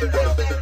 Música